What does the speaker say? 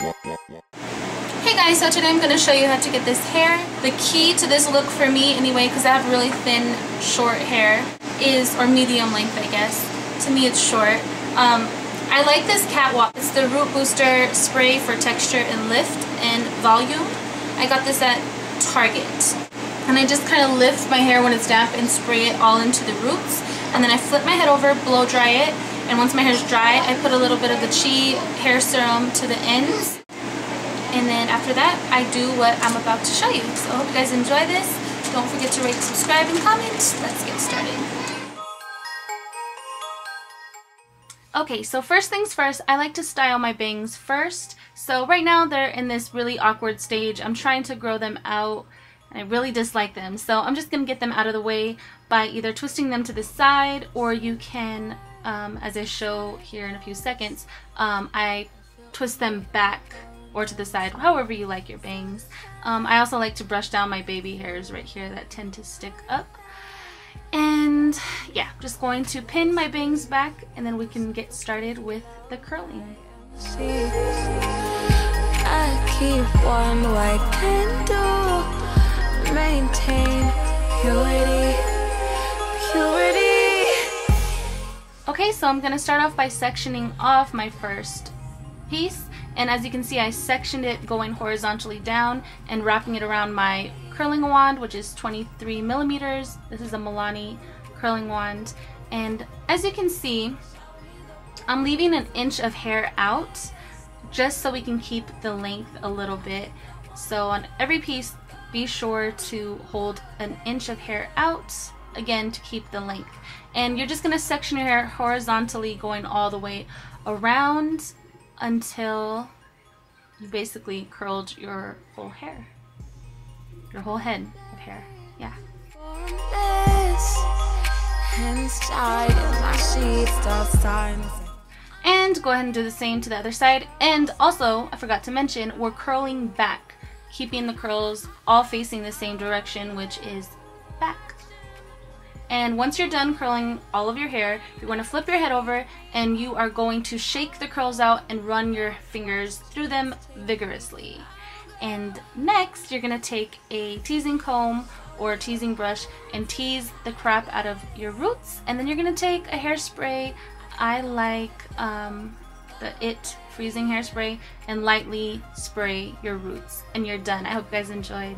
Hey guys, so today I'm going to show you how to get this hair. The key to this look for me anyway, because I have really thin, short hair, is, or medium length I guess. To me it's short. Um, I like this Catwalk. It's the Root Booster Spray for texture and lift and volume. I got this at Target. And I just kind of lift my hair when it's damp and spray it all into the roots. And then I flip my head over, blow dry it, and once my hair is dry, I put a little bit of the Chi hair serum to the ends. And then after that, I do what I'm about to show you. So I hope you guys enjoy this. Don't forget to rate, subscribe, and comment. Let's get started. Okay, so first things first, I like to style my bangs first. So right now they're in this really awkward stage. I'm trying to grow them out and I really dislike them. So I'm just going to get them out of the way by either twisting them to the side or you can um, as I show here in a few seconds, um, I twist them back or to the side, however you like your bangs. Um, I also like to brush down my baby hairs right here that tend to stick up. And yeah, just going to pin my bangs back and then we can get started with the curling. I keep candle, maintain purity, so I'm going to start off by sectioning off my first piece. And as you can see, I sectioned it going horizontally down and wrapping it around my curling wand, which is 23 millimeters. This is a Milani curling wand. And as you can see, I'm leaving an inch of hair out just so we can keep the length a little bit. So on every piece, be sure to hold an inch of hair out again to keep the length. And you're just going to section your hair horizontally going all the way around until you basically curled your whole hair. Your whole head of hair. Yeah. And go ahead and do the same to the other side. And also, I forgot to mention, we're curling back, keeping the curls all facing the same direction, which is back. And once you're done curling all of your hair, you're going to flip your head over and you are going to shake the curls out and run your fingers through them vigorously. And next, you're going to take a teasing comb or a teasing brush and tease the crap out of your roots. And then you're going to take a hairspray. I like um, the It Freezing Hairspray and lightly spray your roots. And you're done. I hope you guys enjoyed.